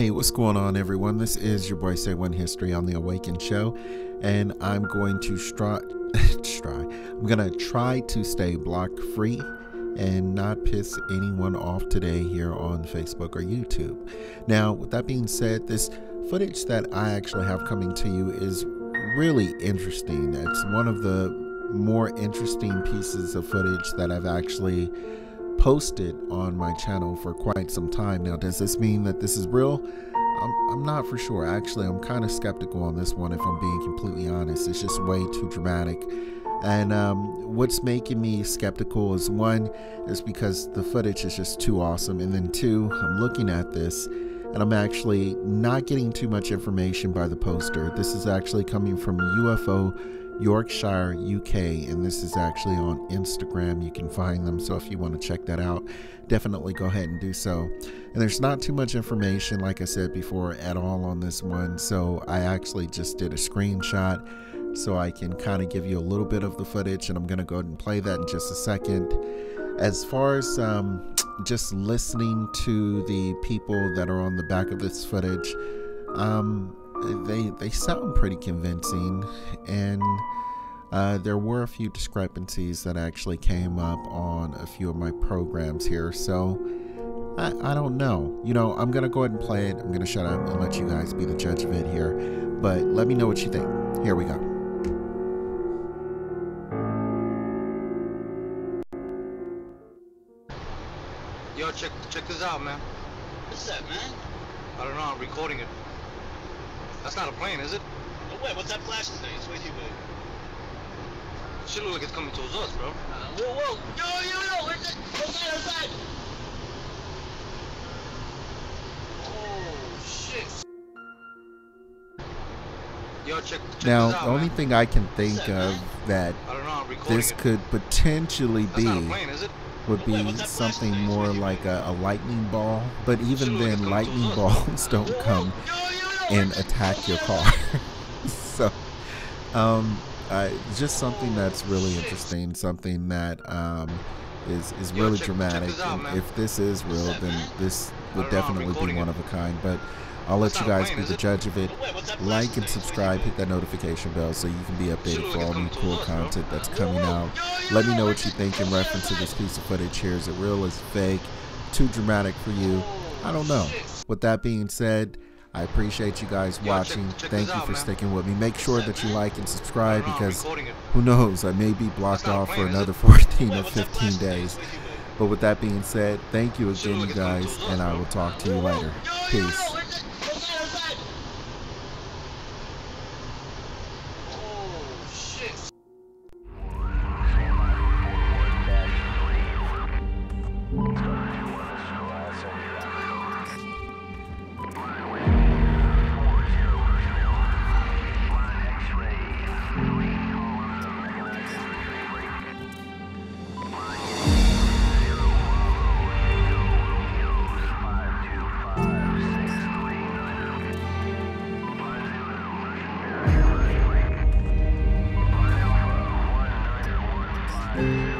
Hey, what's going on, everyone? This is your boy Say One History on the Awakened Show, and I'm going to try. try. I'm gonna try to stay block free and not piss anyone off today here on Facebook or YouTube. Now, with that being said, this footage that I actually have coming to you is really interesting. It's one of the more interesting pieces of footage that I've actually posted on my channel for quite some time now. Does this mean that this is real? I'm, I'm not for sure. Actually, I'm kind of skeptical on this one if I'm being completely honest. It's just way too dramatic. And um, what's making me skeptical is one, is because the footage is just too awesome. And then two, I'm looking at this and I'm actually not getting too much information by the poster. This is actually coming from UFO Yorkshire, UK, and this is actually on Instagram. You can find them, so if you want to check that out, definitely go ahead and do so. And there's not too much information, like I said before, at all on this one, so I actually just did a screenshot so I can kind of give you a little bit of the footage, and I'm going to go ahead and play that in just a second. As far as um, just listening to the people that are on the back of this footage, um, they they sound pretty convincing, and uh, there were a few discrepancies that actually came up on a few of my programs here. So I, I don't know. You know, I'm gonna go ahead and play it. I'm gonna shut up and let you guys be the judge of it here. But let me know what you think. Here we go. Yo, check check this out, man. What's that, man? I don't know. I'm recording it. That's not a plane, is it? No way, what's that flashing thing? It's way too big. Shit look like it's coming towards us, bro. Uh, whoa, whoa! Yo, yo, yo! Where's it? Outside, outside! Oh, shit. Yo, check, check Now, out, the only man. thing I can think that, of that know. This it. could potentially That's be plane, is it? would be what's that something more like a, a lightning ball. But even Shit then, lightning balls don't come! Yo, yo, yo! And attack your car. so, um, just something that's really interesting, something that um, is is really check- check dramatic. this out, and if this is real, then this would definitely be one it. of a kind. But I'll let you guys be the judge of it. No way, what's that Like and thing? It's way subscribe, hit that notification bell so you can be updated for all new cool coming towards bro. content that's coming out. yo, yo, Let me know what you think in reference to this piece of footage here. Is it real? Is it fake? Too dramatic for you? I don't know. With that being said, I appreciate you guys Yo, check- watching. check Thank you out, for man. sticking with me. Make sure that you like and subscribe don't know, I'm because who knows, I may be blocked off for another 14 or 15 days. It's way too big. But with that being said, thank you again, you like it's coming guys, and I will talk to you later. Peace. Thank you.